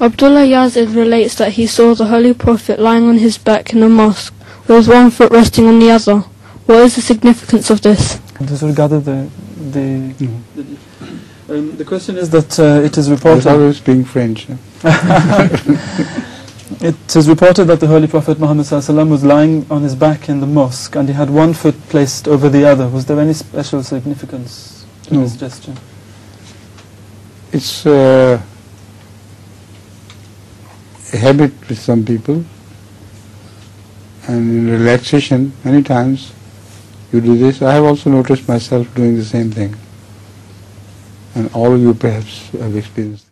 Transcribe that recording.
Abdullah Yazid relates that he saw the Holy Prophet lying on his back in a mosque with one foot resting on the other. What is the significance of this? Disregarded the the. Mhm. Um, the question is that uh, it is I was reported. always speaking French. It is reported that the Holy Prophet Muhammad SAW was lying on his back in the mosque and he had one foot placed over the other. Was there any special significance to No. this gesture? It's uh, habit with some people, and in relaxation, many times you do this. I have also noticed myself doing the same thing, and all of you perhaps have experienced.